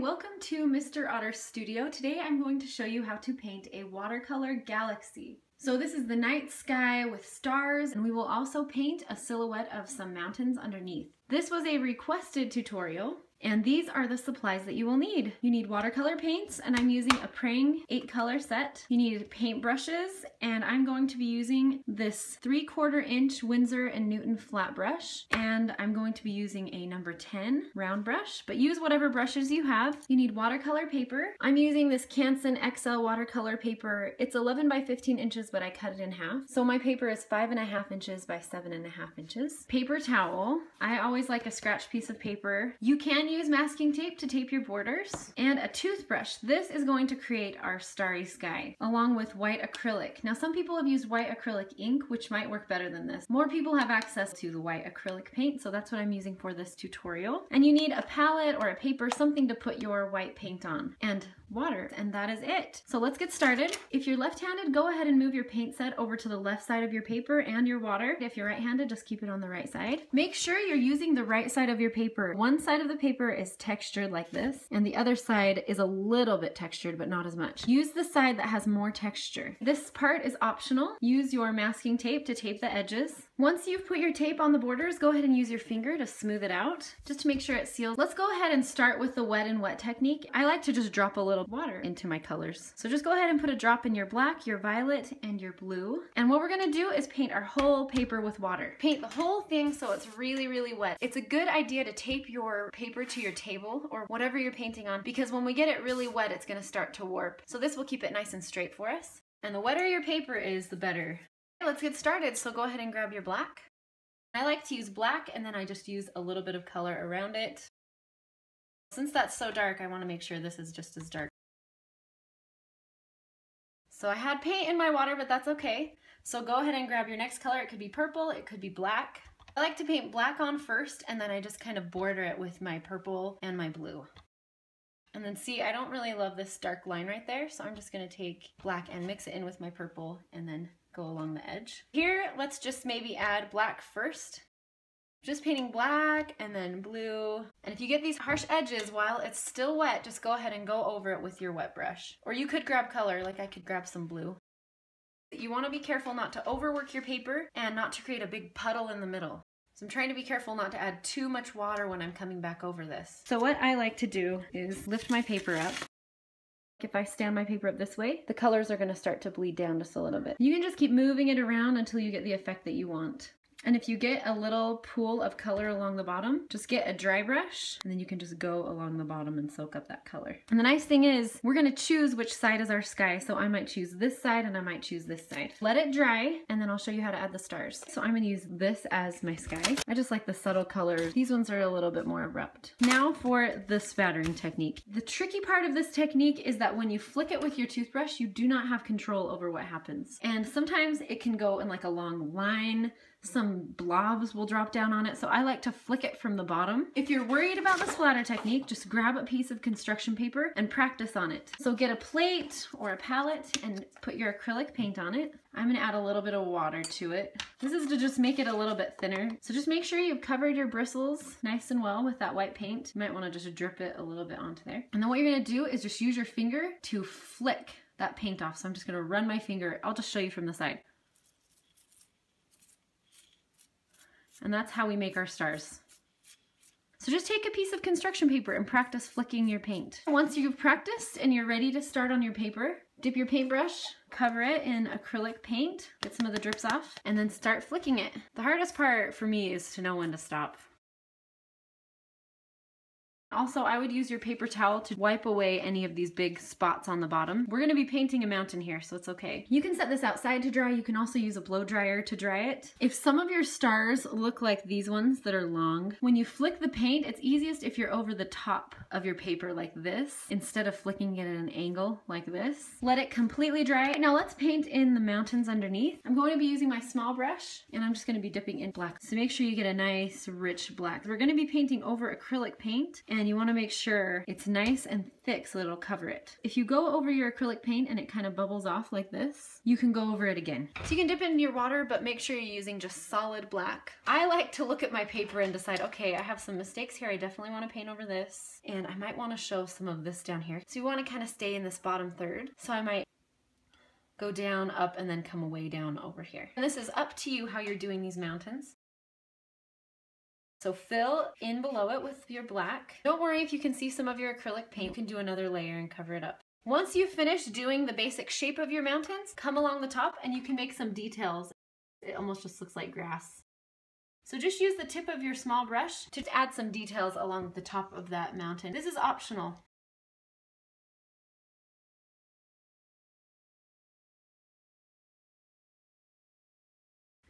Welcome to Mr. Otter Studio. Today I'm going to show you how to paint a watercolor galaxy. So this is the night sky with stars and we will also paint a silhouette of some mountains underneath. This was a requested tutorial and these are the supplies that you will need. You need watercolor paints, and I'm using a Prang 8 color set. You need paint brushes, and I'm going to be using this 3 quarter inch Winsor & Newton flat brush. And I'm going to be using a number 10 round brush, but use whatever brushes you have. You need watercolor paper. I'm using this Canson XL watercolor paper. It's 11 by 15 inches, but I cut it in half. So my paper is 5.5 inches by 7.5 inches. Paper towel. I always like a scratch piece of paper. You can use masking tape to tape your borders and a toothbrush. This is going to create our starry sky along with white acrylic. Now some people have used white acrylic ink which might work better than this. More people have access to the white acrylic paint so that's what I'm using for this tutorial. And you need a palette or a paper, something to put your white paint on and water and that is it. So let's get started. If you're left-handed go ahead and move your paint set over to the left side of your paper and your water. If you're right-handed just keep it on the right side. Make sure you're using the right side of your paper. One side of the paper paper is textured like this and the other side is a little bit textured but not as much. Use the side that has more texture. This part is optional. Use your masking tape to tape the edges. Once you've put your tape on the borders, go ahead and use your finger to smooth it out, just to make sure it seals. Let's go ahead and start with the wet in wet technique. I like to just drop a little water into my colors. So just go ahead and put a drop in your black, your violet, and your blue. And what we're gonna do is paint our whole paper with water. Paint the whole thing so it's really, really wet. It's a good idea to tape your paper to your table or whatever you're painting on because when we get it really wet, it's gonna start to warp. So this will keep it nice and straight for us. And the wetter your paper is, the better. Let's get started. So go ahead and grab your black. I like to use black and then I just use a little bit of color around it. Since that's so dark, I want to make sure this is just as dark. So I had paint in my water, but that's okay. So go ahead and grab your next color. It could be purple, it could be black. I like to paint black on first and then I just kind of border it with my purple and my blue. And then see, I don't really love this dark line right there, so I'm just gonna take black and mix it in with my purple and then go along the edge. Here, let's just maybe add black first. Just painting black and then blue. And if you get these harsh edges while it's still wet, just go ahead and go over it with your wet brush. Or you could grab color, like I could grab some blue. You want to be careful not to overwork your paper and not to create a big puddle in the middle. So I'm trying to be careful not to add too much water when I'm coming back over this. So what I like to do is lift my paper up. If I stand my paper up this way, the colors are gonna start to bleed down just a little bit. You can just keep moving it around until you get the effect that you want. And if you get a little pool of color along the bottom, just get a dry brush and then you can just go along the bottom and soak up that color. And the nice thing is we're gonna choose which side is our sky. So I might choose this side and I might choose this side. Let it dry and then I'll show you how to add the stars. So I'm gonna use this as my sky. I just like the subtle colors. These ones are a little bit more abrupt. Now for the spattering technique. The tricky part of this technique is that when you flick it with your toothbrush, you do not have control over what happens. And sometimes it can go in like a long line, some blobs will drop down on it, so I like to flick it from the bottom. If you're worried about the splatter technique, just grab a piece of construction paper and practice on it. So get a plate or a palette and put your acrylic paint on it. I'm gonna add a little bit of water to it. This is to just make it a little bit thinner. So just make sure you've covered your bristles nice and well with that white paint. You might wanna just drip it a little bit onto there. And then what you're gonna do is just use your finger to flick that paint off. So I'm just gonna run my finger, I'll just show you from the side. And that's how we make our stars. So just take a piece of construction paper and practice flicking your paint. Once you've practiced and you're ready to start on your paper, dip your paintbrush, cover it in acrylic paint, get some of the drips off, and then start flicking it. The hardest part for me is to know when to stop. Also, I would use your paper towel to wipe away any of these big spots on the bottom. We're gonna be painting a mountain here, so it's okay. You can set this outside to dry. You can also use a blow dryer to dry it. If some of your stars look like these ones that are long, when you flick the paint, it's easiest if you're over the top of your paper like this, instead of flicking it at an angle like this. Let it completely dry. Now let's paint in the mountains underneath. I'm going to be using my small brush, and I'm just gonna be dipping in black. So make sure you get a nice, rich black. We're gonna be painting over acrylic paint, and and you want to make sure it's nice and thick so it'll cover it. If you go over your acrylic paint and it kind of bubbles off like this, you can go over it again. So you can dip it in your water, but make sure you're using just solid black. I like to look at my paper and decide, okay, I have some mistakes here. I definitely want to paint over this, and I might want to show some of this down here. So you want to kind of stay in this bottom third. So I might go down, up, and then come away down over here. And this is up to you how you're doing these mountains. So fill in below it with your black. Don't worry if you can see some of your acrylic paint, you can do another layer and cover it up. Once you've finished doing the basic shape of your mountains, come along the top and you can make some details. It almost just looks like grass. So just use the tip of your small brush to add some details along the top of that mountain. This is optional.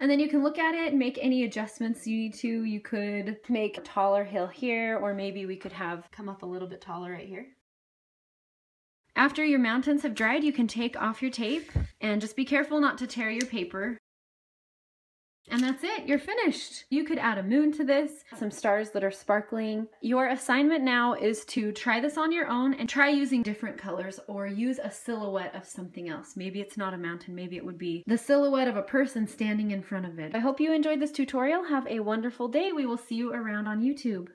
And then you can look at it and make any adjustments you need to. You could make a taller hill here, or maybe we could have come up a little bit taller right here. After your mountains have dried, you can take off your tape and just be careful not to tear your paper. And that's it, you're finished. You could add a moon to this, some stars that are sparkling. Your assignment now is to try this on your own and try using different colors or use a silhouette of something else. Maybe it's not a mountain, maybe it would be the silhouette of a person standing in front of it. I hope you enjoyed this tutorial. Have a wonderful day. We will see you around on YouTube.